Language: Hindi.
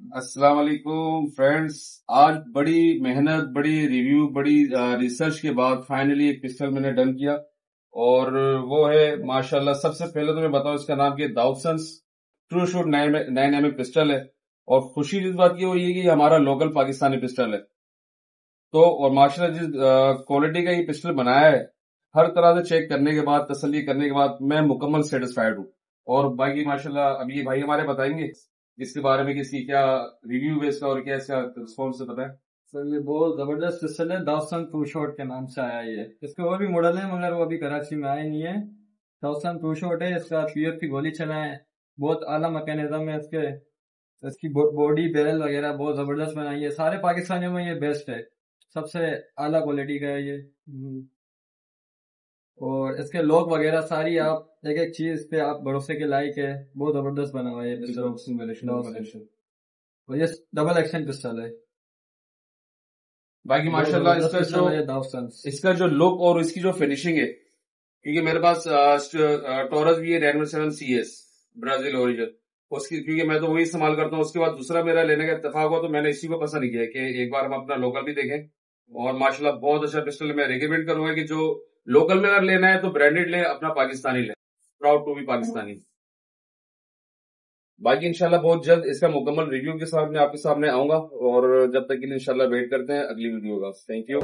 अस्सलाम वालेकुम फ्रेंड्स आज बड़ी मेहनत, बड़ी रिव्यू बड़ी रिसर्च के बाद फाइनली एक पिस्टल मैंने डन किया। और वो है, माशाल्लाह, सबसे पहले तो मैं बताऊँ इसका नाम क्या Dawsons true shoot nine M pistol है। और खुशी जिस बात की वो ये कि हमारा लोकल पाकिस्तानी पिस्टल है। तो और माशाल्लाह, जिस क्वालिटी का ये पिस्टल बनाया है, हर तरह से चेक करने के बाद तसली करने के बाद मैं मुकम्मल सेटिस्फाइड हूँ। और बाकी माशाल्लाह अभी भाई हमारे बताएँगे। इसके बारे में किसकी क्या रिव्यू इसका और क्या इसका रिस्पॉन्स पता है? सर, ये बहुत ज़बरदस्त पिस्टल है। दाउसन टू शॉट के नाम से आया ये। इसके और भी मॉडल है, मगर वो अभी कराची में आए नहीं है। दाउसन टू शॉट है, इसका पीएफ की गोली चला है बहुत आला मैकेनिज्म है इसके। इसकी बॉडी बैरल वगैरह बहुत ज़बरदस्त बनाई है। सारे पाकिस्तानियों में ये बेस्ट है। सबसे आला क्वालिटी का है ये। हम्म। और इसके लॉक वगैरह सारी आप एक एक चीज़ पे आप भरोसे के लायक है। बहुत ज़बरदस्त बना हुआ है ये डबल एक्शन पिस्टल है। बाकी माशाल्लाह इसका जो इसका जो लुक और इसकी जो फिनिशिंग है क्योंकि मेरे पास टोरस भी है Redmi seven C S Brazil origin उसकी क्योंकि मैं तो वही इस्तेमाल करता हूँ उसके बाद दूसरा मेरा लेने का इतफाक हुआ तो मैंने इसी को पसंद किया कि एक बार हम अपना लोकल भी देखें। और माशाल्लाह बहुत अच्छा पिस्टल मैं रिकमेंड करूँगा कि जो लोकल में अगर लेना है तो ब्रांडेड ले, अपना पाकिस्तानी ले। Proud to be Pakistani. बाकी इंशाल्लाह बहुत जल्द इसका मुकम्मल रिव्यू के साथ मैं आपके सामने आऊँगा और जब तक के इंशाल्लाह वेट करते हैं, अगली वीडियो का। Thank you